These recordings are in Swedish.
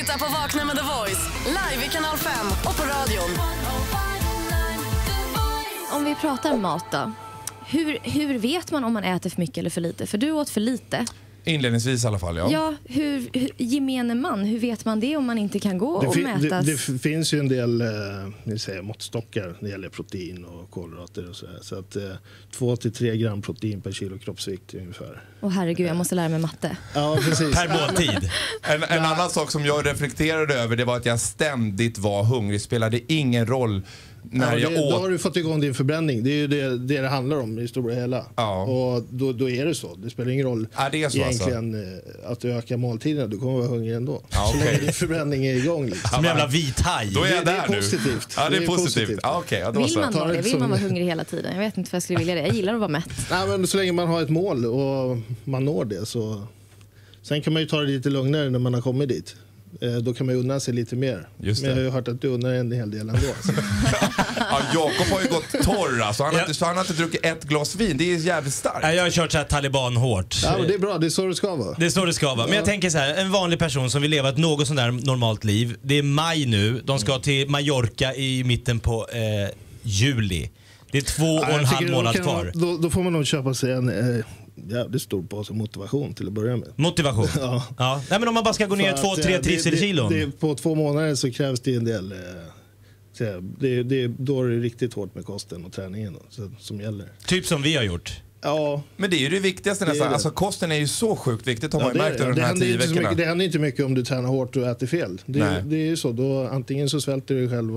titta på Vakna med The Voice live i kanal 5 och på radion. Om vi pratar mat då. Hur, hur vet man om man äter för mycket eller för lite? För du åt för lite. Inledningsvis i alla fall, ja. Ja, hur, hur, gemene man, hur vet man det om man inte kan gå Det, och mätas? det, det finns ju en del eh, ni säger, måttstockar när det gäller protein och kolhydrater och sådär. Så att eh, 2-3 gram protein per kilo kroppsvikt ungefär. Åh herregud, jag måste lära mig matte. Ja, precis. Per måltid. En, en annan sak som jag reflekterade över det var att jag ständigt var hungrig. Spelade ingen roll när ja, jag det, Då åt. har du fått igång din förbränning. Det är ju det det, det handlar om i det stora hela. Ja. Och då, då är det så. Det spelar ingen roll Ja, det är så alltså. egentligen eh, att du ökar måltiderna. Du kommer vara hungrig ändå. Ja, Så okej. länge din förbränning är igång. Liksom. Som en jävla vit haj. Då är jag Det- det där är nu. positivt. Ja, det är, Det är positivt. Ja, då Vill så. man vara det det? Vill man vara hungrig hela tiden? Jag vet inte för jag skulle vilja det. Jag gillar att vara mätt. Nej, men så länge man har ett mål och man når det så... Sen kan man ju ta det lite lugnare när man har kommit dit. Eh, Då kan man ju unna sig lite mer. Just Men jag har ju hört att du unnar en hel del ändå. Ja, Jakob har ju gått torr alltså. Han har, Ja. inte, så han har inte druckit ett glas vin. Det är jävligt starkt. Nej, Jag har kört så här taliban hårt. Ja, det är bra, det är så det ska vara. Det är så det ska vara. Men jag tänker så här, en vanlig person som vill leva ett något sånt där normalt liv. Det är maj nu, de ska till Mallorca i mitten på eh, juli. Det är två och en halv månad kan kvar. Då, då får man nog köpa sig en eh, jävligt stor påse motivation till att börja med. Motivation. Ja. Ja. Nej men om man bara ska gå ner För två, att, tre eh, trivselkilon. På två månader så krävs det en del... Eh, det, det, då är det riktigt hårt med kosten och träningen då, så, som gäller. Typ som vi har gjort. Ja, Men det är ju det viktigaste nästan. det. Alltså, kosten är ju så sjukt viktigt har Ja, man ju märkt under de här tio veckorna. mycket, det händer inte mycket om du tränar hårt och äter fel. Det, är- det är ju så. Då, antingen så svälter du dig själv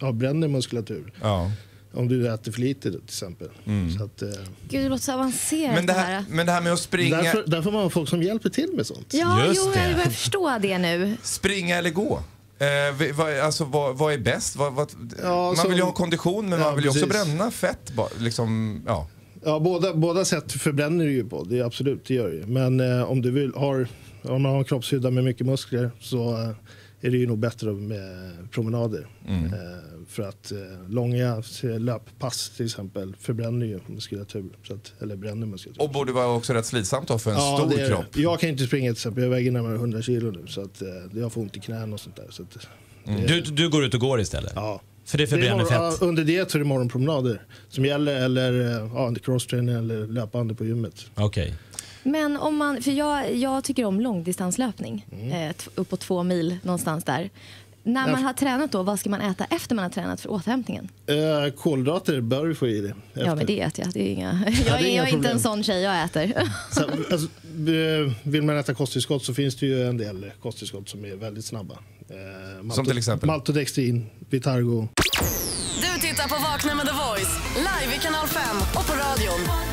och bränner muskulatur. Ja. Om du äter för lite till exempel. Mm. Så att, eh, Gud, det låter så avancerat Men, det här, men det här med att springa, därför, därför har man folk som hjälper till med sånt. Ja, Just jo, det. jag börjar förstå det nu. springa eller gå. Eh, vi- vad, alltså, vad, vad är bäst? Vad, vad, Ja, man som- vill ju ha kondition men Ja, man vill ju också bränna fett. Liksom, ja. Ja, båda, båda sätt förbränner du ju på. Det är absolut, det gör det ju. Men eh, om du vill, har, om man har en kroppshydda med mycket muskler så eh, är det ju nog bättre med promenader. Mm. Eh, för att eh, långa löppass till exempel förbränner ju muskulatur. Så att, eller bränner muskulatur. Och borde vara också rätt slitsamt då för en Ja, stor det är det. kropp. Jag kan inte springa till exempel. Jag väger närmare 100 kilo nu. Så att, eh, jag får ont i knän och sånt där. Så att, det, Du, du går ut och går istället? ja. För det Det är förbränner morgon, fett? under det så är det morgonpromenader som gäller. Eller ja, crosstraining eller löpande på gymmet. Okej. Men om man, för jag, jag tycker om långdistanslöpning, Mm. eh, uppåt två mil någonstans där. När man har tränat då, vad ska man äta efter man har tränat för återhämtningen? Eh, kolhydrater bör du få i dig. Ja men det äter jag. Det är inga, jag, det är jag är inte en sån tjej, jag äter. Så, alltså, vill man äta kosttillskott så finns det ju en del kosttillskott som är väldigt snabba. Eh, malto- Som till exempel? Maltodextrin, Vitargo. Du tittar på Vakna med The Voice live i kanal 5 och på radion.